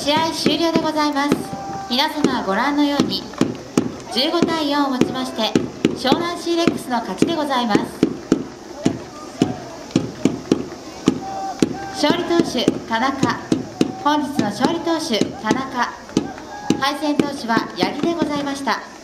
試合終了でございます。皆様ご覧のように15対4をもちまして湘南シーレックスの勝ちでございます。勝利投手田中。本日の勝利投手田中。敗戦投手は八木でございました。